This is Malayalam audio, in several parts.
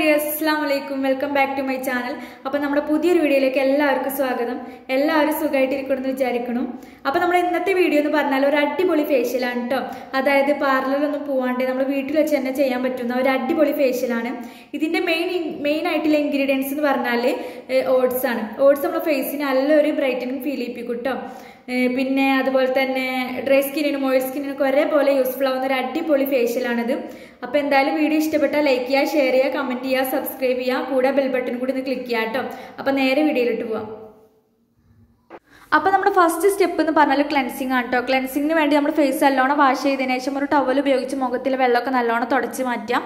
dear അസ്സാം വലൈക്കും welcome back to my channel. അപ്പോൾ നമ്മുടെ പുതിയൊരു വീഡിയോയിലേക്ക് എല്ലാവർക്കും സ്വാഗതം. എല്ലാവരും സുഖമായിട്ടിരിക്കണമെന്ന് വിചാരിക്കണം. അപ്പോൾ നമ്മൾ ഇന്നത്തെ വീഡിയോ എന്ന് പറഞ്ഞാൽ ഒരു അടിപൊളി ഫേഷ്യലാണ് കേട്ടോ അതായത് പാർലറിലൊന്നും പോവാണ്ട് നമ്മൾ വീട്ടിൽ വെച്ച് തന്നെ ചെയ്യാൻ പറ്റുന്ന ഒരു അടിപൊളി ഫേഷ്യലാണ് ഇതിന്റെ മെയിൻ മെയിൻ ആയിട്ടുള്ള ഇൻഗ്രീഡിയൻസ് എന്ന് പറഞ്ഞാൽ ഓട്സ് ആണ്. ഓട്സ് നമ്മുടെ ഫേസിന് നല്ലൊരു ബ്രൈറ്റനിങ് ഫീൽ ചെയ്യിപ്പിക്കും കേട്ടോ പിന്നെ അതുപോലെ തന്നെ ഡ്രൈ സ്കിന്നിനും ഓയിൽ സ്കിന്നിനൊക്കെ ഒരേപോലെ യൂസ്ഫുൾ ആവുന്ന ഒരു അടിപൊളി ഫേഷ്യലാണിത് അപ്പോൾ എന്തായാലും വീഡിയോ ഇഷ്ടപ്പെട്ടാൽ ലൈക്ക് ചെയ്യുക ഷെയർ ചെയ്യുക കമന്റ് ചെയ്യുക സബ്സ്ക്രൈബ് ചെയ്യുക കൂടെ ബെൽ ബട്ടൺ കൂടി ഒന്ന് ക്ലിക്ക് ചെയ്യാം കേട്ടോ അപ്പോൾ നേരെ വീഡിയോയിലിട്ട് പോവാം. അപ്പോൾ നമ്മുടെ ഫസ്റ്റ് സ്റ്റെപ്പ് എന്ന് പറഞ്ഞാൽ ക്ലെൻസിങ് ആണ് കേട്ടോ ക്ലെൻസിങ്ങിന് വേണ്ടി നമ്മൾ ഫേസ് നല്ലോണം വാഷ് ചെയ്തതിനു ശേഷം ഒരു ടവൽ ഉപയോഗിച്ച് മുഖത്തിൽ വെള്ളമൊക്കെ നല്ലോണം തുടച്ച് മാറ്റാം.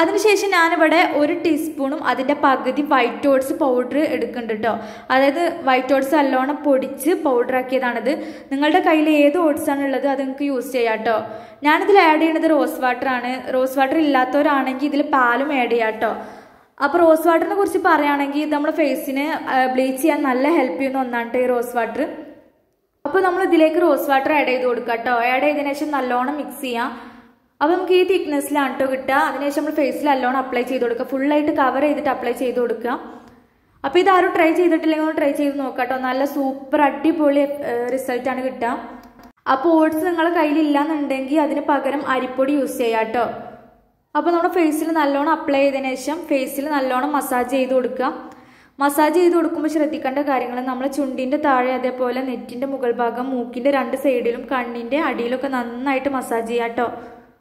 അതിനുശേഷം ഞാനിവിടെ ഒരു ടീസ്പൂണും അതിന്റെ പകുതി വൈറ്റ് ഓട്സ് പൗഡർ എടുക്കുന്നുണ്ട് കേട്ടോ അതായത് വൈറ്റ് ഓട്സ് നല്ലോണം പൊടിച്ച് പൗഡർ ആക്കിയതാണിത്. നിങ്ങളുടെ കയ്യിൽ ഏത് ഓട്സാണ് ഉള്ളത് അത് നിങ്ങൾക്ക് യൂസ് ചെയ്യാം കേട്ടോ ഞാനിതിൽ ആഡ് ചെയ്യുന്നത് റോസ് വാട്ടറാണ് റോസ് വാട്ടർ ഇല്ലാത്തവരാണെങ്കിൽ ഇതിൽ പാലും ആഡ് ചെയ്യാം കേട്ടോ അപ്പോൾ റോസ് വാട്ടറിനെ കുറിച്ച് പറയുകയാണെങ്കിൽ നമ്മുടെ ഫേസിന് ബ്ലീച്ച് ചെയ്യാൻ നല്ല ഹെൽപ്പ് ചെയ്യുന്ന ഒന്നാണ് ഈ റോസ് വാട്ടർ അപ്പോൾ നമ്മൾ ഇതിലേക്ക് റോസ് വാട്ടർ ആഡ് ചെയ്ത് കൊടുക്കാം കേട്ടോ ആഡ് ചെയ്തതിനു ശേഷം നല്ലോണം മിക്സ് ചെയ്യാം. അപ്പോൾ നമുക്ക് ഈ തിക്നെസ്സിലാണ് കേട്ടോ കിട്ടുക. അതിനുശേഷം നമ്മൾ ഫേസിൽ അല്ലോണം അപ്ലൈ ചെയ്ത് കൊടുക്കുക. ഫുള്ളായിട്ട് കവർ ചെയ്തിട്ട് അപ്ലൈ ചെയ്ത് കൊടുക്കുക. അപ്പോൾ ഇതാരും ട്രൈ ചെയ്തിട്ടില്ലെങ്കിൽ ഒന്ന് ട്രൈ ചെയ്ത് നോക്കാം നല്ല സൂപ്പർ അടിപൊളി റിസൾട്ടാണ് കിട്ടുക. അപ്പോൾ ഓട്സ് നിങ്ങളുടെ കയ്യിലില്ലാന്നുണ്ടെങ്കിൽ അതിന് പകരം അരിപ്പൊടി യൂസ് ചെയ്യാം കേട്ടോ. അപ്പോൾ നമ്മുടെ ഫേസിൽ നല്ലോണം അപ്ലൈ ചെയ്തതിന് ശേഷം ഫേസിൽ നല്ലോണം മസാജ് ചെയ്ത് കൊടുക്കുക. മസാജ് ചെയ്ത് കൊടുക്കുമ്പോൾ ശ്രദ്ധിക്കേണ്ട കാര്യങ്ങൾ നമ്മൾ ചുണ്ടിന്റെ താഴെ അതേപോലെ നെറ്റിന്റെ മുകൾ ഭാഗം മൂക്കിന്റെ രണ്ട് സൈഡിലും കണ്ണിന്റെ അടിയിലൊക്കെ നന്നായിട്ട് മസാജ് ചെയ്യാം കേട്ടോ.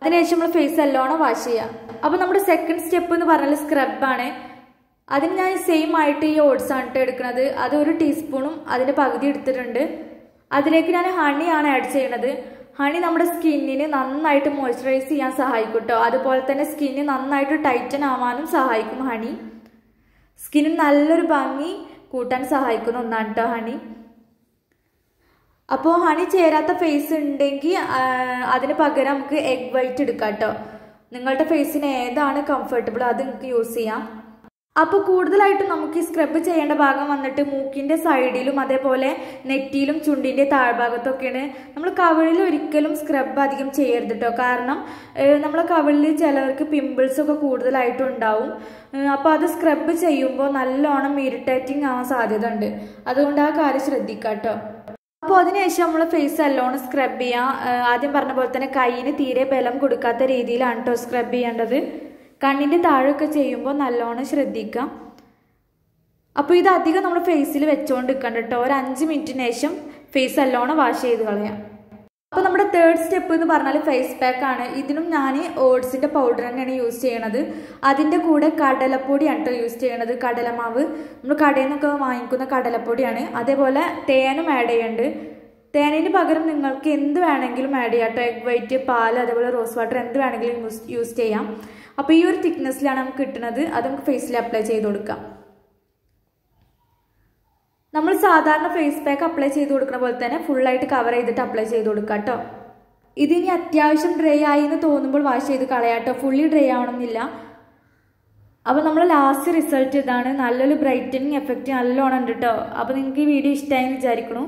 അതിനുശേഷം നമ്മൾ ഫേസ് നല്ലോണം വാഷ് ചെയ്യാം. അപ്പോൾ നമ്മുടെ സെക്കൻഡ് സ്റ്റെപ്പ് എന്ന് പറഞ്ഞാൽ സ്ക്രബാണ് അതിന് ഞാൻ സെയിം ആയിട്ട് ഈ ഓട്സ് ആണ് കേട്ടോ എടുക്കുന്നത്. അത് ഒരു ടീസ്പൂണും അതിന്റെ പകുതി എടുത്തിട്ടുണ്ട്. അതിലേക്ക് ഞാൻ ഹണിയാണ് ആഡ് ചെയ്യണത്. ഹണി നമ്മുടെ സ്കിന്നിന് നന്നായിട്ട് മോയ്സ്ചറൈസ് ചെയ്യാൻ സഹായിക്കും കേട്ടോ അതുപോലെ തന്നെ സ്കിന്ന് നന്നായിട്ട് ടൈറ്റൻ ആവാനും സഹായിക്കും ഹണി സ്കിന്നിന് നല്ലൊരു ഭംഗി കൂട്ടാൻ സഹായിക്കുന്ന ഒന്നാണ് കേട്ടോ ഹണി അപ്പോൾ ഹണി ചേരാത്ത ഫേസ് ഉണ്ടെങ്കിൽ അതിന് പകരം നമുക്ക് എഗ് വൈറ്റ് എടുക്കാം കേട്ടോ നിങ്ങളുടെ ഫേസിന് ഏതാണ് കംഫർട്ടബിൾ അത് നിങ്ങൾക്ക് യൂസ് ചെയ്യാം. അപ്പോൾ കൂടുതലായിട്ടും നമുക്ക് ഈ സ്ക്രബ് ചെയ്യേണ്ട ഭാഗം വന്നിട്ട് മൂക്കിന്റെ സൈഡിലും അതേപോലെ നെറ്റിയിലും ചുണ്ടിന്റെ താഴ്ഭാഗത്തൊക്കെയാണ്. നമ്മൾ കവിളിൽ ഒരിക്കലും സ്ക്രബ് അധികം ചെയ്യരുത് കേട്ടോ കാരണം നമ്മളെ കവിളിൽ ചിലവർക്ക് പിമ്പിൾസ് ഒക്കെ കൂടുതലായിട്ടും ഉണ്ടാവും. അപ്പോൾ അത് സ്ക്രബ് ചെയ്യുമ്പോൾ നല്ലോണം ഇറിറ്റേറ്റിംഗ് ആവാൻ സാധ്യത ഉണ്ട് അതുകൊണ്ട് ആ കാര്യം ശ്രദ്ധിക്കാം കേട്ടോ അപ്പോൾ അതിനുശേഷം നമ്മൾ ഫേസ് നല്ലോണം സ്ക്രബ് ചെയ്യാം. ആദ്യം പറഞ്ഞ പോലെ തന്നെ കയ്യിന് തീരെ ബലം കൊടുക്കാത്ത രീതിയിലാണ് കേട്ടോ സ്ക്രബ് ചെയ്യേണ്ടത്. കണ്ണിന്റെ താഴെയൊക്കെ ചെയ്യുമ്പോൾ നല്ലോണം ശ്രദ്ധിക്കാം. അപ്പോൾ ഇത് അധികം നമ്മൾ ഫേസിൽ വെച്ചുകൊണ്ട് നിൽക്കണ്ട കേട്ടോ ഒരു അഞ്ച് മിനിറ്റിന് ശേഷം ഫേസ് നല്ലോണം വാഷ് ചെയ്ത് കളയാം. നമ്മുടെ തേർഡ് സ്റ്റെപ്പ് എന്ന് പറഞ്ഞാൽ ഫേസ് പാക്ക് ആണ്. ഇതിനും ഞാൻ ഓട്സിന്റെ പൗഡർ തന്നെയാണ് യൂസ് ചെയ്യണത്. അതിന്റെ കൂടെ കടലപ്പൊടിയാണ് കേട്ടോ യൂസ് ചെയ്യണത്. കടലമാവ്. നമ്മൾ കടയിൽ നിന്നൊക്കെ വാങ്ങിക്കുന്ന കടലപ്പൊടിയാണ്. അതേപോലെ തേനും ആഡ് ചെയ്യുന്നുണ്ട് തേനിന് പകരം നിങ്ങൾക്ക് എന്ത് വേണമെങ്കിലും ആഡ് ചെയ്യാം കേട്ടോ എഗ് വൈറ്റ് പാൽ അതേപോലെ റോസ് വാട്ടർ എന്ത് വേണമെങ്കിലും യൂസ് യൂസ് ചെയ്യാം. അപ്പോൾ ഈ ഒരു തിക്നെസ്സിലാണ് നമുക്ക് കിട്ടുന്നത് അത് നമുക്ക് ഫേസിൽ അപ്ലൈ ചെയ്ത് കൊടുക്കാം. നമ്മൾ സാധാരണ ഫേസ് പാക്ക് അപ്ലൈ ചെയ്ത് കൊടുക്കുന്ന പോലെ തന്നെ ഫുള്ളായിട്ട് കവർ ചെയ്തിട്ട് അപ്ലൈ ചെയ്ത് കൊടുക്കാം കേട്ടോ ഇതിനി അത്യാവശ്യം ഡ്രൈ ആയി എന്ന് തോന്നുമ്പോൾ വാഷ് ചെയ്ത് കളയാട്ടോ ഫുള്ളി ഡ്രൈ ആവണമെന്നില്ല. അപ്പോൾ നമ്മൾ ലാസ്റ്റ് റിസൾട്ട് ഇതാണ്. നല്ലൊരു ബ്രൈറ്റനിങ് എഫക്റ്റ് നല്ലോണം ഉണ്ട് കേട്ടോ അപ്പോൾ നിങ്ങൾക്ക് ഈ വീഡിയോ ഇഷ്ടമായി വിചാരിക്കണു